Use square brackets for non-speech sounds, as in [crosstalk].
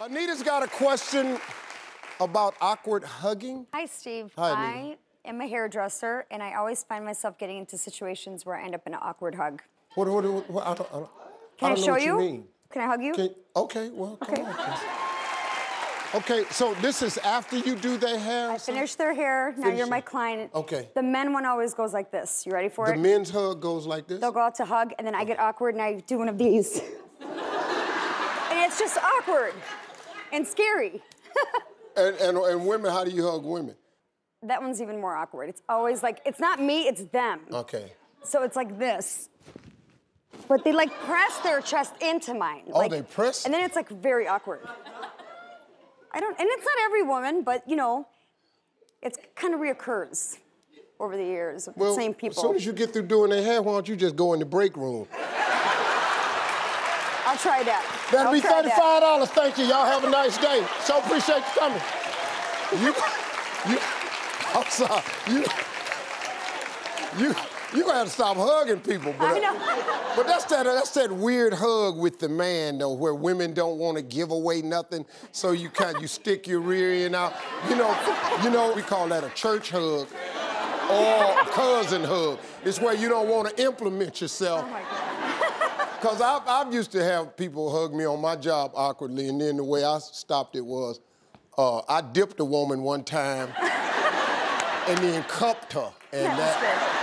Anita's got a question about awkward hugging. Hi, Steve. Hi, I Anita. am a hairdresser, and I always find myself getting into situations where I end up in an awkward hug. What, what, what, what I don't, I don't, Can I, don't know show you? mean. Can I hug you? Can, okay, well, come Okay. on. Okay, so this is after you do their hair? I finish their hair. Now Finish you're my client. Okay. The men one always goes like this. You ready for The it? men's hug goes like this? They'll go out to hug, and then I get awkward, and I do one of these. [laughs] and it's just awkward and scary. And, and, and women, how do you hug women? That one's even more awkward. It's always like, it's not me, it's them. Okay. So it's like this. But they like press their chest into mine. Oh, like- they press? And then it's like very awkward. I don't, and it's not every woman, but you know, it's kind of reoccurs over the years with Well, the same people. as soon as you get through doing their hair, why don't you just go in the break room? I'll try that. That'll I'll be $35. Thank you. Y'all have a nice day. So appreciate you coming. You, you, I'm sorry. You, you, you gonna have to stop hugging people. But, I know. but that's that, that's that weird hug with the man, though, where women don't want to give away nothing, so you kind you stick your rear end out. You know, you know, we call that a church hug or cousin hug. It's where you don't want to implement yourself. Oh. Because I've, I've used to have people hug me on my job awkwardly, and then the way I stopped it was uh, I dipped a woman one time and then cupped her. And that,